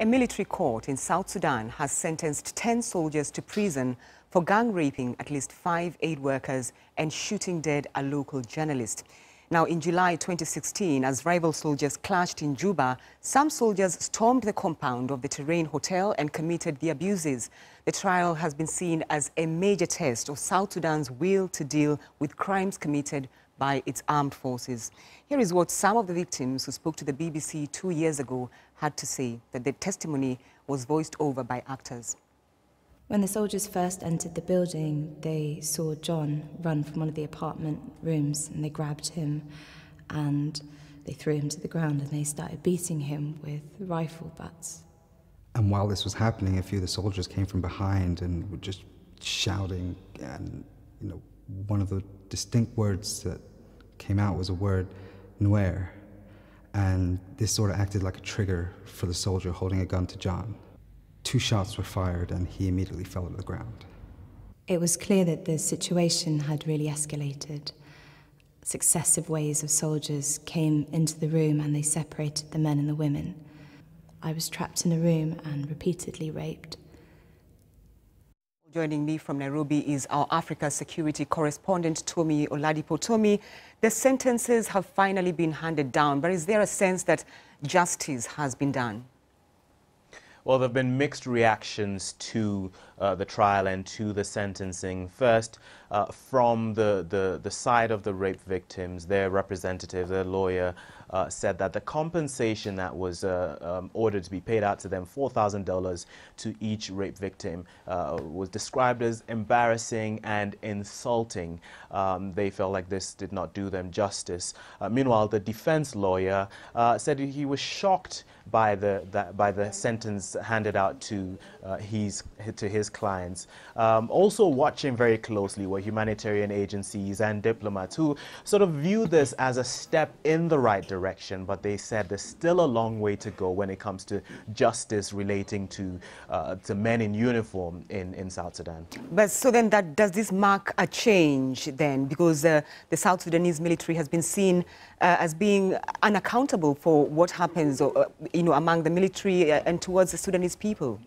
A military court in South Sudan has sentenced 10 soldiers to prison for gang raping at least five aid workers and shooting dead a local journalist. Now, in July 2016, as rival soldiers clashed in Juba, some soldiers stormed the compound of the Terrain Hotel and committed the abuses. The trial has been seen as a major test of South Sudan's will to deal with crimes committed by its armed forces. Here is what some of the victims who spoke to the BBC two years ago had to say, that their testimony was voiced over by actors. When the soldiers first entered the building, they saw John run from one of the apartment rooms and they grabbed him and they threw him to the ground and they started beating him with rifle butts. And while this was happening, a few of the soldiers came from behind and were just shouting and, you know, one of the distinct words that came out was a word, Nuer. And this sort of acted like a trigger for the soldier holding a gun to John. Two shots were fired and he immediately fell to the ground. It was clear that the situation had really escalated. Successive waves of soldiers came into the room and they separated the men and the women. I was trapped in a room and repeatedly raped. Joining me from Nairobi is our Africa security correspondent, Tomi Oladipo. Tomi, the sentences have finally been handed down, but is there a sense that justice has been done? Well, there have been mixed reactions to uh, the trial and to the sentencing. First, uh, from the, the, the side of the rape victims, their representative, their lawyer, uh, said that the compensation that was uh, um, ordered to be paid out to them, $4,000 to each rape victim, uh, was described as embarrassing and insulting. Um, they felt like this did not do them justice. Uh, meanwhile, the defense lawyer said he was shocked by the, the, by the sentence handed out to his to his clients. Um, also watching very closely were humanitarian agencies and diplomats who sort of view this as a step in the right direction, but they said there's still a long way to go when it comes to justice relating to, uh, to men in uniform in, in South Sudan. But so then that, does this mark a change then? Because uh, the South Sudanese military has been seen uh, as being unaccountable for what happens uh, you know, among the military uh, and towards the Sudanese people.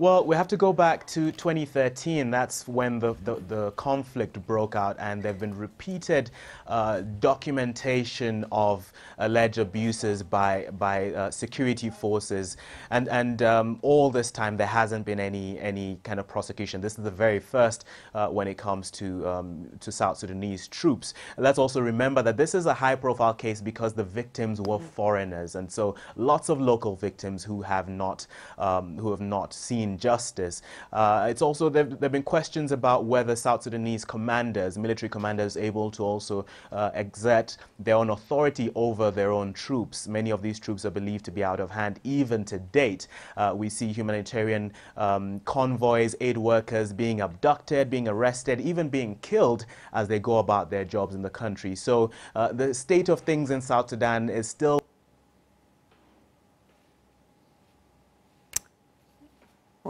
Well, we have to go back to 2013. That's when the, the, the conflict broke out, and there have been repeated uh, documentation of alleged abuses by, by uh, security forces. And, and um, all this time, there hasn't been any, any kind of prosecution. This is the very first uh, when it comes to, um, to South Sudanese troops. let's also remember that this is a high profile case because the victims were foreigners. And so lots of local victims who have not, um, who have not seen injustice. Uh, it's also, there have been questions about whether South Sudanese commanders, military commanders, able to also uh, exert their own authority over their own troops. Many of these troops are believed to be out of hand even to date. Uh, we see humanitarian um, convoys, aid workers being abducted, being arrested, even being killed as they go about their jobs in the country. So uh, the state of things in South Sudan is still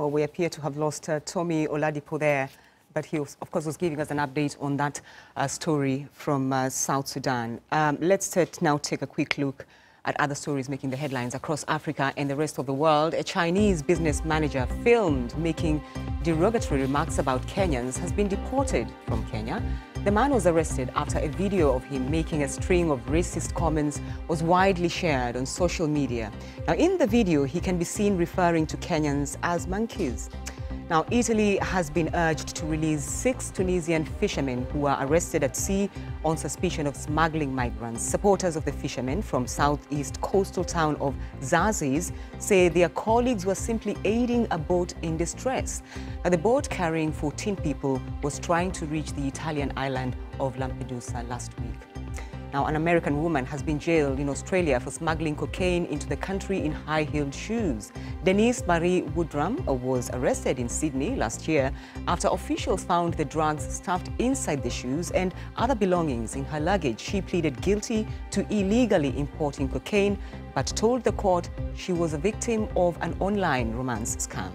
Well, we appear to have lost uh, Tomi Oladipo there, but he, was, of course, was giving us an update on that uh, story from uh, South Sudan. Um, let's now take a quick look at other stories making the headlines across Africa and the rest of the world. A Chinese business manager filmed making derogatory remarks about Kenyans has been deported from Kenya the man was arrested after a video of him making a string of racist comments was widely shared on social media. Now, in the video, he can be seen referring to Kenyans as monkeys. Now, Italy has been urged to release six Tunisian fishermen who were arrested at sea on suspicion of smuggling migrants. Supporters of the fishermen from southeast coastal town of Zarzis say their colleagues were simply aiding a boat in distress. Now, the boat carrying 14 people was trying to reach the Italian island of Lampedusa last week. Now, an American woman has been jailed in Australia for smuggling cocaine into the country in high-heeled shoes. Denise Marie Woodrum was arrested in Sydney last year after officials found the drugs stuffed inside the shoes and other belongings in her luggage. She pleaded guilty to illegally importing cocaine, but told the court she was a victim of an online romance scam.